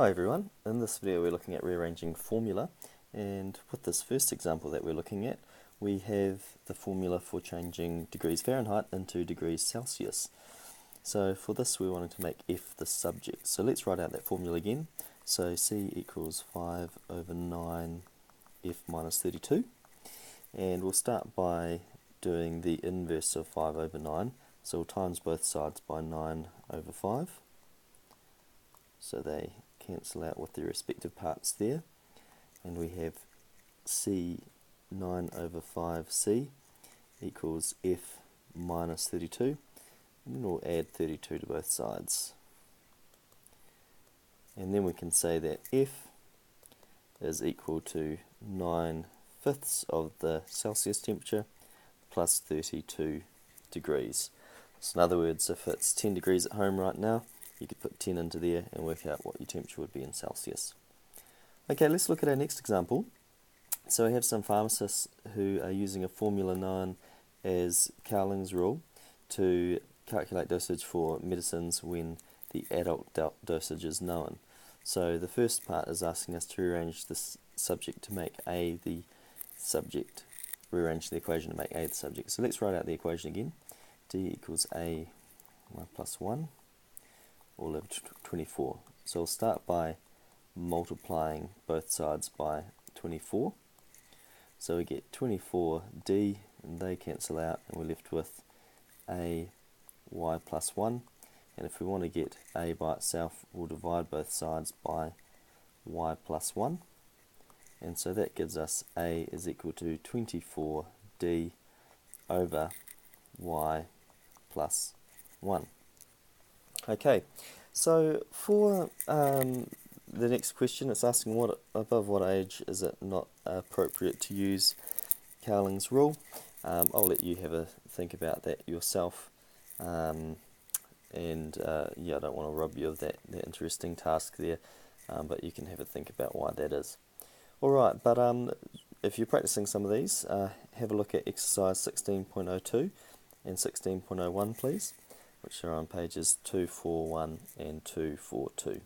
Hi everyone, in this video we're looking at rearranging formula and with this first example that we're looking at we have the formula for changing degrees Fahrenheit into degrees Celsius. So for this we wanted to make f the subject. So let's write out that formula again. So c equals 5 over 9 f minus 32 and we'll start by doing the inverse of 5 over 9 so we'll times both sides by 9 over 5 so they cancel out with their respective parts there. And we have c 9 over 5c equals f minus 32 and then we'll add 32 to both sides. And then we can say that f is equal to 9 fifths of the Celsius temperature plus 32 degrees. So in other words, if it's 10 degrees at home right now, you could put 10 into there and work out what your temperature would be in Celsius. Okay, let's look at our next example. So we have some pharmacists who are using a formula known as Cowling's rule to calculate dosage for medicines when the adult dosage is known. So the first part is asking us to rearrange this subject to make A the subject, rearrange the equation to make A the subject. So let's write out the equation again. D equals A y plus 1 over 24. So we'll start by multiplying both sides by 24. So we get 24d and they cancel out and we're left with a y plus 1 and if we want to get a by itself we'll divide both sides by y plus 1 and so that gives us a is equal to 24d over y plus 1. Okay, so for um, the next question, it's asking what above what age is it not appropriate to use Cowling's rule. Um, I'll let you have a think about that yourself. Um, and uh, yeah, I don't want to rob you of that, that interesting task there, um, but you can have a think about why that is. Alright, but um, if you're practicing some of these, uh, have a look at exercise 16.02 and 16.01 please which are on pages 241 and 242.